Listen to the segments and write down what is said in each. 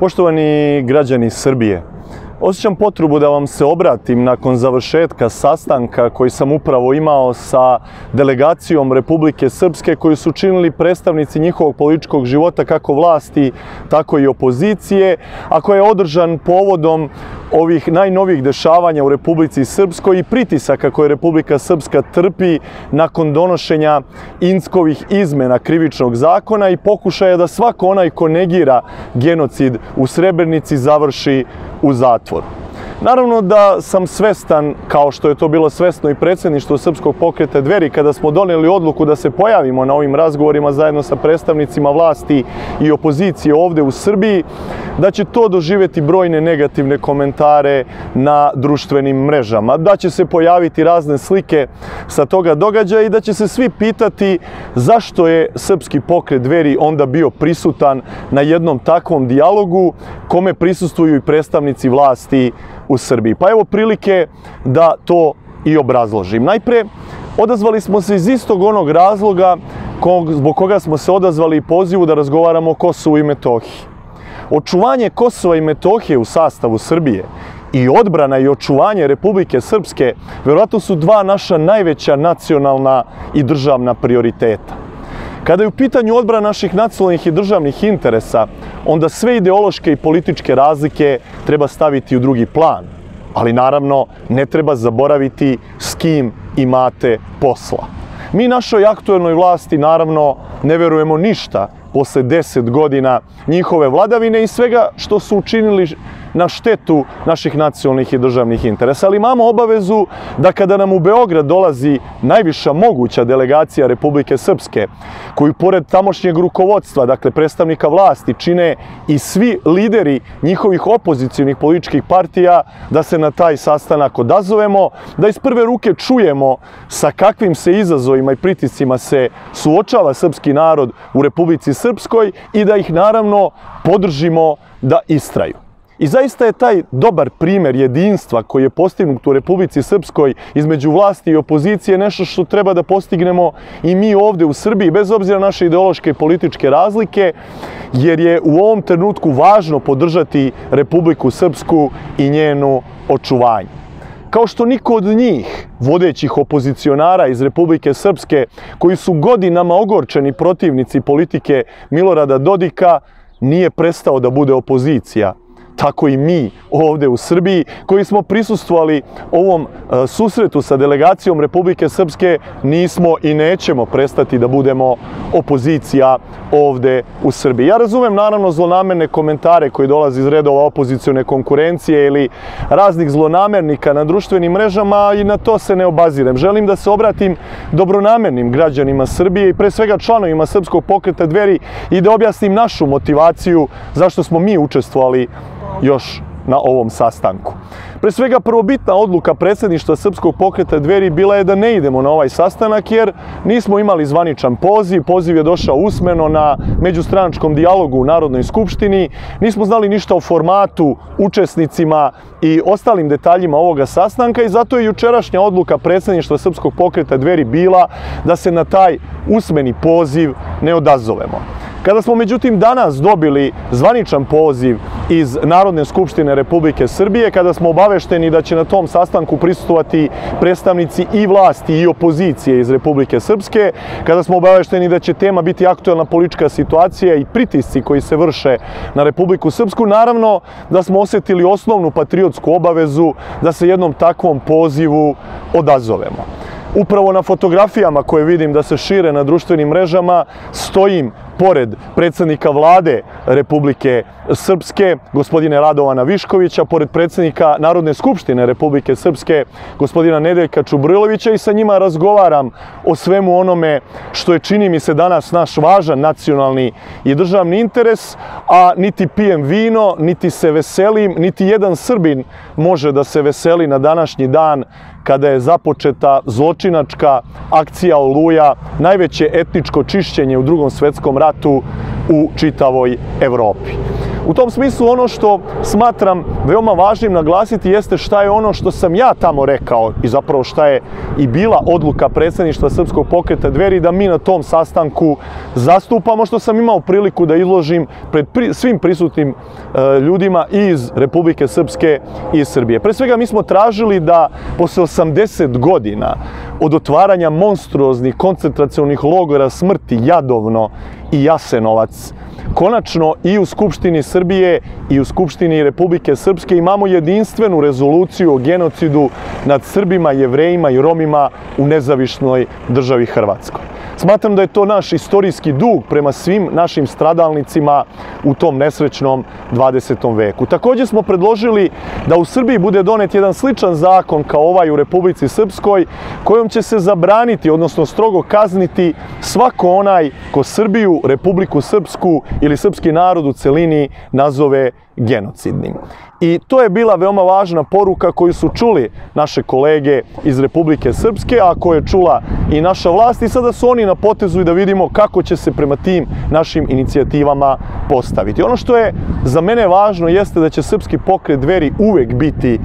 Poštovani građani Srbije, osjećam potrebu da vam se obratim nakon završetka sastanka koji sam upravo imao sa delegacijom Republike Srpske koju su činili predstavnici njihovog političkog života kako vlasti, tako i opozicije, a koja je održan povodom ovih najnovijih dešavanja u Republici Srpskoj i pritisaka koje Republika Srpska trpi nakon donošenja inskovih izmena krivičnog zakona i pokušaja da svako onaj ko negira genocid u Srebrenici završi u zatvoru. Naravno da sam svestan, kao što je to bilo svesno i predsjedništvo Srpskog pokreta dveri, kada smo doneli odluku da se pojavimo na ovim razgovorima zajedno sa predstavnicima vlasti i opozicije ovde u Srbiji, da će to doživjeti brojne negativne komentare na društvenim mrežama, da će se pojaviti razne slike sa toga događaja i da će se svi pitati zašto je Srpski pokret dveri onda bio prisutan na jednom takvom dijalogu kome prisustuju i predstavnici vlasti u Srbiji. Pa evo prilike da to i obrazložim. Najpre, odazvali smo se iz istog onog razloga kog, zbog koga smo se odazvali pozivu da razgovaramo o Kosovu i Metohiji. Očuvanje Kosova i Metohije u sastavu Srbije i odbrana i očuvanje Republike Srpske verovatno su dva naša najveća nacionalna i državna prioriteta. Kada je u pitanju odbrana naših nacionalnih i državnih interesa, onda sve ideološke i političke razlike treba staviti u drugi plan. Ali naravno, ne treba zaboraviti s kim imate posla. Mi našoj aktuelnoj vlasti naravno ne verujemo ništa posle deset godina njihove vladavine i svega što su učinili na štetu naših nacionalnih i državnih interesa. Ali imamo obavezu da kada nam u Beograd dolazi najviša moguća delegacija Republike Srpske, koju pored tamošnjeg rukovodstva, dakle predstavnika vlasti, čine i svi lideri njihovih opozicijnih političkih partija, da se na taj sastanak odazovemo, da iz prve ruke čujemo sa kakvim se izazovima i pritiscima se suočava srpski narod u Republici Srpskoj i da ih naravno podržimo da istraju. I zaista je taj dobar primer jedinstva koji je postignut u Republici Srpskoj između vlasti i opozicije nešto što treba da postignemo i mi ovde u Srbiji, bez obzira na naše ideološke i političke razlike, jer je u ovom trenutku važno podržati Republiku Srpsku i njenu očuvanje. Kao što niko od njih, vodećih opozicionara iz Republike Srpske, koji su godinama ogorčeni protivnici politike Milorada Dodika, nije prestao da bude opozicija tako i mi ovde u Srbiji, koji smo prisustvovali ovom e, susretu sa delegacijom Republike Srpske, nismo i nećemo prestati da budemo opozicija ovde u Srbiji. Ja razumem naravno zlonamerne komentare koji dolaze iz redova opozicione konkurencije ili raznih zlonamernika na društvenim mrežama i na to se ne obazirem. Želim da se obratim dobronamernim građanima Srbije i pre svega članovima Srpskog pokreta dveri i da objasnim našu motivaciju zašto smo mi učestvovali još na ovom sastanku. Pre svega prvobitna odluka predsjedništva Srpskog pokreta dveri bila je da ne idemo na ovaj sastanak jer nismo imali zvaničan poziv, poziv je došao usmeno na međustranačkom dijalogu u Narodnoj skupštini, nismo znali ništa o formatu, učesnicima i ostalim detaljima ovoga sastanka i zato je jučerašnja odluka predsjedništva Srpskog pokreta dveri bila da se na taj usmeni poziv ne odazovemo. Kada smo međutim danas dobili zvaničan poziv iz Narodne skupštine Republike Srbije, kada smo obavešteni da će na tom sastanku prisustovati predstavnici i vlasti i opozicije iz Republike Srpske, kada smo obavešteni da će tema biti aktuelna politička situacija i pritisci koji se vrše na Republiku Srpsku, naravno da smo osjetili osnovnu patriotsku obavezu da se jednom takvom pozivu odazovemo. Upravo na fotografijama koje vidim da se šire na društvenim mrežama stojim pored predsjednika vlade Republike Srpske, gospodine Radovana Viškovića, pored predsjednika Narodne skupštine Republike Srpske, gospodina Nedeljka Čubrilovića i sa njima razgovaram o svemu onome što je, čini mi se, danas naš važan nacionalni i državni interes, a niti pijem vino, niti se veselim, niti jedan Srbin može da se veseli na današnji dan kada je započeta zločinačka akcija Oluja, najveće etničko čišćenje u drugom svetskom ratu u čitavoj Evropi. U tom smislu ono što smatram veoma važnim naglasiti jeste šta je ono što sam ja tamo rekao i zapravo šta je i bila odluka predsjedništva Srpskog pokreta dveri da mi na tom sastanku zastupamo što sam imao priliku da izložim pred pri, svim prisutnim e, ljudima iz Republike Srpske i Srbije. Pre svega mi smo tražili da posle 80 godina od otvaranja monstruoznih koncentracionih logora smrti Jadovno i Jasenovac konačno i u Skupštini Srbije i u Skupštini Republike Srpske imamo jedinstvenu rezoluciju o genocidu nad Srbima, Jevrejima i Romima u nezavišnoj državi Hrvatskoj. Smatram da je to naš istorijski dug prema svim našim stradalnicima u tom nesrećnom 20. veku. Također smo predložili da u Srbiji bude donet jedan sličan zakon kao ovaj u Republici Srpskoj, kojom će se zabraniti, odnosno strogo kazniti svako onaj ko Srbiju, Republiku Srpsku ili srpski narod u celini nazove genocidnim. I to je bila veoma važna poruka koju su čuli naše kolege iz Republike Srpske, a koje je čula i naša vlast i sada su oni na potezu i da vidimo kako će se prema tim našim inicijativama postaviti. Ono što je za mene važno jeste da će srpski pokret dveri uvek biti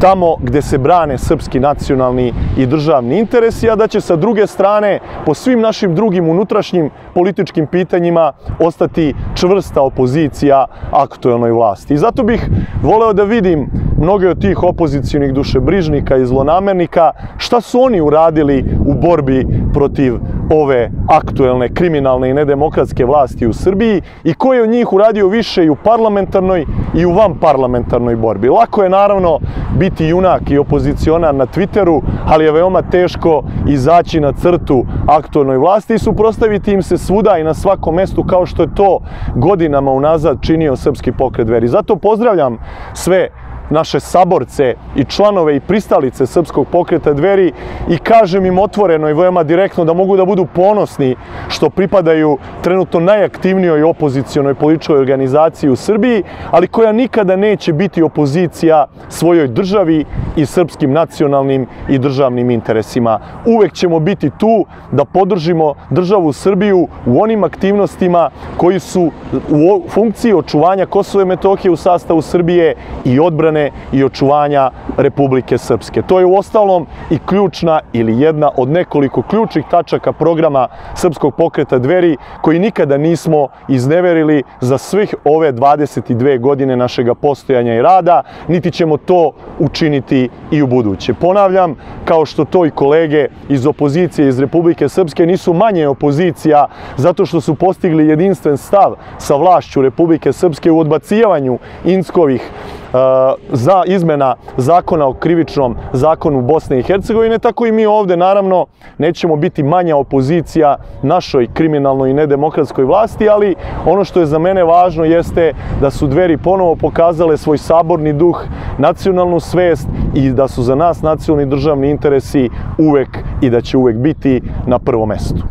tamo gde se brane srpski nacionalni i državni interesi, a da će sa druge strane po svim našim drugim unutrašnjim političkim pitanjima ostati čvrsta opozicija aktuelnoj vlasti. I zato bih voleo da vidim mnoge od tih opozicijonih dušebrižnika i zlonamernika šta su oni uradili u borbi protiv ove aktuelne kriminalne i nedemokratske vlasti u Srbiji i ko je od njih uradio više i u parlamentarnoj i u van parlamentarnoj borbi. Lako je naravno biti junak i opozicionar na Twitteru, ali je veoma teško izaći na crtu aktuelnoj vlasti i suprostaviti im se svuda i na svakom mestu kao što je to godinama unazad činio srpski pokret veri. Zato pozdravljam sve naše saborce i članove i pristalice Srpskog pokreta dveri i kažem im otvoreno i veoma direktno da mogu da budu ponosni što pripadaju trenutno najaktivnijoj opozicijonoj političkoj organizaciji u Srbiji, ali koja nikada neće biti opozicija svojoj državi i srpskim nacionalnim i državnim interesima. Uvek ćemo biti tu da podržimo državu Srbiju u onim aktivnostima koji su u funkciji očuvanja Kosova i Metohije u sastavu Srbije i odbrane odbrane i očuvanja Republike Srpske. To je u ostalom i ključna ili jedna od nekoliko ključnih tačaka programa Srpskog pokreta dveri koji nikada nismo izneverili za svih ove 22 godine našega postojanja i rada, niti ćemo to učiniti i u buduće. Ponavljam, kao što to i kolege iz opozicije iz Republike Srpske nisu manje opozicija zato što su postigli jedinstven stav sa vlašću Republike Srpske u odbacijavanju Inskovih za izmena zakona o krivičnom zakonu Bosne i Hercegovine, tako i mi ovde naravno nećemo biti manja opozicija našoj kriminalnoj i nedemokratskoj vlasti, ali ono što je za mene važno jeste da su dveri ponovo pokazale svoj saborni duh, nacionalnu svest i da su za nas nacionalni državni interesi uvek i da će uvek biti na prvom mestu.